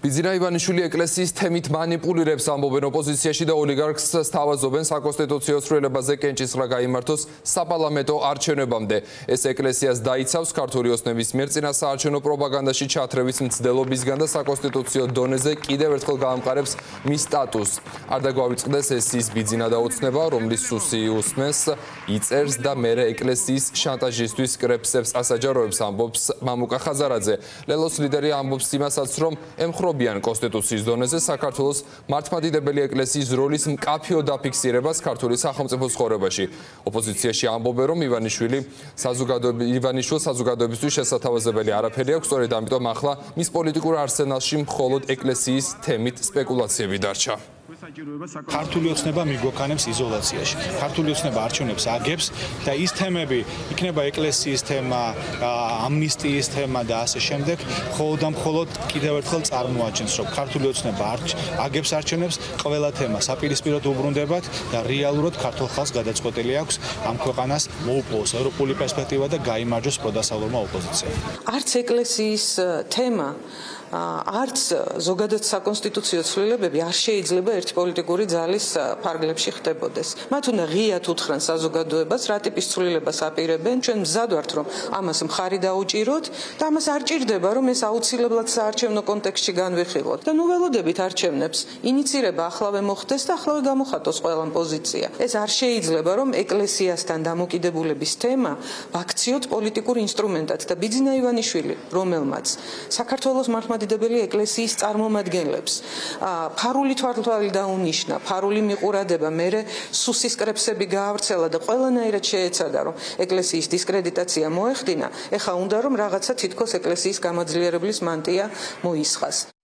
ბიზირა ივანიშვილი ეკლესიის თემით მანიპულირებს ამბობენ ოპოზიციაში და ოლიგარქს სთავაზობენ საკონსტიტუციო ცვლილებაზე კენჭისყრა გამართოს საპარლამენტო არჩევნებამდე. ეს ეკლესიას დაიცავს ქართული ოსნების მიერ წინასაარჩევნო პროპაგანდაში ჩათრევის მცდელობისგან და საკონსტიტუციო დონეზე კიდევ ერთხელ გაამყარებს მის სტატუსს. არ დაგვავიწყდეს ეს ის ბიძინა და ოცნება, რომლის სუსი უსმენს, იწერს და მერე ეკლესიის შანტაჟისტვის კრეფსებს ასაჯაროებს ამბობს მამუკა ხაზარაძე. ლელოს ლიდერი ამბობს იმასაც, რომ ემხრო ფიქრობიან კონსტიტუციის დონეზე საქართველოს მართლმადიდებელი ეკლესიის როლის მკაფიო დაფიქსირებას ქართული სახელმწიფოს ხორებაში. ოპოზიციაში ამბობენ, რომ ივანიშვილი საზოგადოების ივანიშვილ საზოგადოებისთვის შესათავაზებელი არაფერი აქვს, სწორედ ამიტომ ახლა მის პოლიტიკურ არსენალში მხოლოდ ეკლესიის თემით სპეკულაციები დარჩა. ქართული ოცნება მიგვოქანებს იზოლაციაში. ქართული ოცნება არჩევნებს აგებს და ის თემები იქნება ეკლესიის თემა, ამნისტიის თემა და ასე შემდეგ, ხოლო და მხოლოდ კიდევ ერთხელ წარმოაჩენს, რომ ქართული ოცნება აგებს არჩევნებს, ყველა თემა საპირისპიროდ უბრუნდებათ და რეალურად ქართულ ხალხს გადაწყვეტილი აქვს ამ ქვეყანას მოუპოვოს ევროპული პერსპექტივა და გამოიმარჯოს პროდასალურმა ოპოზიციამ. არც ეკლესიის თემა არც ზოგადად საკონსტიტუციო ცვლილებები არ შეიძლება ერთი პოლიტიკური ძალის ფარგლებში ხდებოდეს. მათ უნდა ღიათ უთხრან საზოგადოებას, რა ტიპის ცვლილებას აპირებენ. ჩვენ მზად ვართ, რომ ამას მხარი დაუჭიროთ და ამას არ ჭირდება, რომ ეს აუცილებლად საარჩევნო კონტექსტში განვიხილოთ. და ნუ ველოდებით არჩევნებს ინიცირება ახლავე მოხდეს და ახლავე გამოხატოს ყველა პოზიცია. ეს არ შეიძლება, რომ ეკლესიასთან დამოკიდებულების თემა ვაქციოთ პოლიტიკურ ინსტრუმენტად და ბიძინა ივანიშვილი, რომელმაც საქართველოს მართლმადიდებელი მართლმადიდებელი ეკლესიის წარმომადგენლებს ფარული თვალთვალი დაუნიშნა, ფარული მიყურადება, მე სუსის კრებსები გაავრცელა და ყველანაირად შეეცადა, რომ ეკლესიის დისკრედიტაცია მოეხდინა, ეხა უნდა რომ რაღაცა თითქოს ეკლესიის გამაძლიერებლის მანტია მოისხას.